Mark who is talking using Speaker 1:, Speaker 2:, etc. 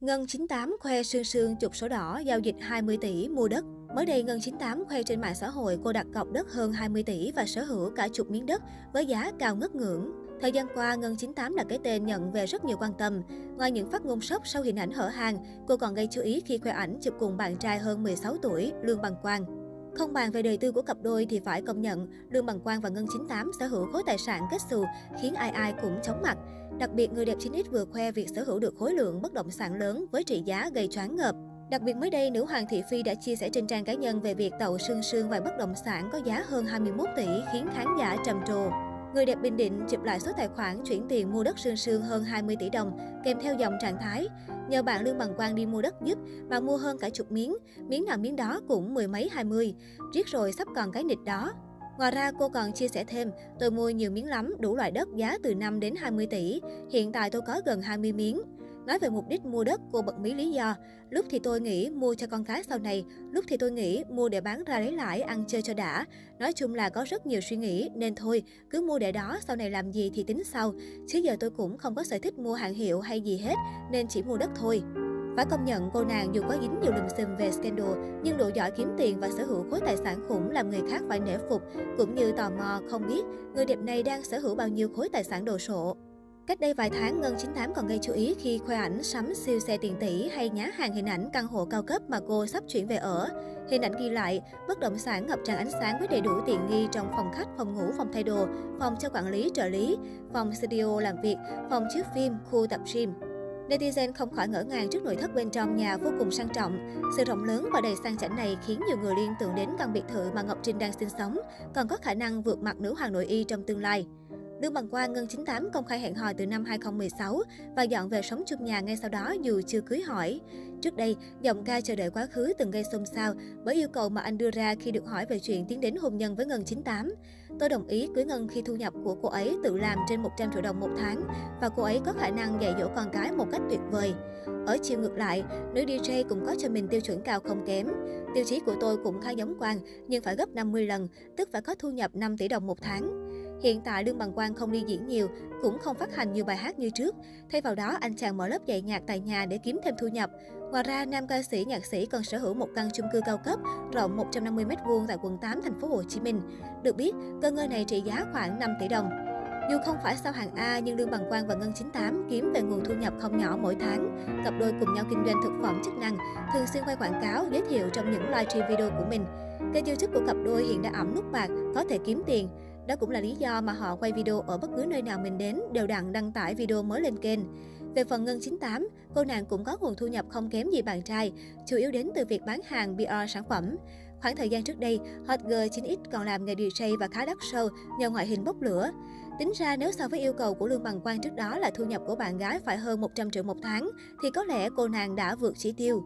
Speaker 1: Ngân 98 khoe sương sương chụp sổ đỏ, giao dịch 20 tỷ mua đất. Mới đây, Ngân 98 khoe trên mạng xã hội cô đặt cọc đất hơn 20 tỷ và sở hữu cả chục miếng đất với giá cao ngất ngưỡng. Thời gian qua, Ngân 98 là cái tên nhận về rất nhiều quan tâm. Ngoài những phát ngôn sốc sau hình ảnh hở hàng, cô còn gây chú ý khi khoe ảnh chụp cùng bạn trai hơn 16 tuổi, Lương Bằng Quang. Không bàn về đời tư của cặp đôi thì phải công nhận, Lương Bằng Quang và Ngân 98 sở hữu khối tài sản kết xù khiến ai ai cũng chóng mặt. Đặc biệt, người đẹp 9X vừa khoe việc sở hữu được khối lượng bất động sản lớn với trị giá gây choáng ngợp. Đặc biệt mới đây, nữ hoàng thị phi đã chia sẻ trên trang cá nhân về việc tàu sương sương và bất động sản có giá hơn 21 tỷ khiến khán giả trầm trồ. Người đẹp Bình Định chụp lại số tài khoản chuyển tiền mua đất sương sương hơn 20 tỷ đồng, kèm theo dòng trạng thái. Nhờ bạn Lương Bằng Quang đi mua đất giúp mà mua hơn cả chục miếng, miếng nào miếng đó cũng mười mấy hai mươi. Riết rồi sắp còn cái nịch đó. Ngoài ra, cô còn chia sẻ thêm, tôi mua nhiều miếng lắm, đủ loại đất giá từ 5 đến 20 tỷ. Hiện tại tôi có gần 20 miếng. Nói về mục đích mua đất, cô bật mí lý do. Lúc thì tôi nghĩ mua cho con cái sau này, lúc thì tôi nghĩ mua để bán ra lấy lãi, ăn chơi cho đã. Nói chung là có rất nhiều suy nghĩ, nên thôi, cứ mua để đó, sau này làm gì thì tính sau. Chứ giờ tôi cũng không có sở thích mua hàng hiệu hay gì hết, nên chỉ mua đất thôi. Phải công nhận cô nàng dù có dính nhiều lùm xùm về scandal, nhưng độ giỏi kiếm tiền và sở hữu khối tài sản khủng làm người khác phải nể phục, cũng như tò mò không biết người đẹp này đang sở hữu bao nhiêu khối tài sản đồ sộ. Cách đây vài tháng, Ngân 98 còn gây chú ý khi khoe ảnh sắm siêu xe tiền tỷ hay nhá hàng hình ảnh căn hộ cao cấp mà cô sắp chuyển về ở. Hình ảnh ghi lại, bất động sản ngập tràn ánh sáng với đầy đủ tiện nghi trong phòng khách, phòng ngủ, phòng thay đồ, phòng cho quản lý trợ lý, phòng studio làm việc, phòng chiếu phim, khu tập gym. Netizen không khỏi ngỡ ngàng trước nội thất bên trong nhà vô cùng sang trọng. Sự rộng lớn và đầy sang chảnh này khiến nhiều người liên tưởng đến căn biệt thự mà Ngọc Trinh đang sinh sống, còn có khả năng vượt mặt nữ hoàng nội y trong tương lai. Lương Bằng Quang Ngân 98 công khai hẹn hò từ năm 2016 và dọn về sống chung nhà ngay sau đó dù chưa cưới hỏi. Trước đây, giọng ca chờ đợi quá khứ từng gây xôn xao bởi yêu cầu mà anh đưa ra khi được hỏi về chuyện tiến đến hôn nhân với Ngân 98. Tôi đồng ý cưới Ngân khi thu nhập của cô ấy tự làm trên 100 triệu đồng một tháng và cô ấy có khả năng dạy dỗ con cái một cách tuyệt vời. Ở chiều ngược lại, nữ DJ cũng có cho mình tiêu chuẩn cao không kém. Tiêu chí của tôi cũng khá giống Quang, nhưng phải gấp 50 lần, tức phải có thu nhập 5 tỷ đồng một tháng. Hiện tại Lương Bằng Quang không đi diễn nhiều, cũng không phát hành nhiều bài hát như trước. Thay vào đó, anh chàng mở lớp dạy nhạc tại nhà để kiếm thêm thu nhập. Ngoài ra, nam ca sĩ nhạc sĩ còn sở hữu một căn chung cư cao cấp rộng 150 m2 tại quận 8 thành phố Hồ Chí Minh. Được biết, cơ ngơi này trị giá khoảng 5 tỷ đồng. Dù không phải sao hàng A nhưng Lương Bằng Quang và Ngân 98 kiếm về nguồn thu nhập không nhỏ mỗi tháng. Cặp đôi cùng nhau kinh doanh thực phẩm chức năng, thường xuyên quay quảng cáo, giới thiệu trong những livestream video của mình. Kênh youtube của cặp đôi hiện đã ẩm nút bạc, có thể kiếm tiền. Đó cũng là lý do mà họ quay video ở bất cứ nơi nào mình đến đều đặn đăng tải video mới lên kênh. Về phần Ngân 98, cô nàng cũng có nguồn thu nhập không kém gì bạn trai, chủ yếu đến từ việc bán hàng PR sản phẩm. Khoảng thời gian trước đây, Hot Girl 9X còn làm nghề DJ và khá đắt show nhờ ngoại hình bốc lửa. Tính ra nếu so với yêu cầu của Lương Bằng Quang trước đó là thu nhập của bạn gái phải hơn 100 triệu một tháng, thì có lẽ cô nàng đã vượt chỉ tiêu.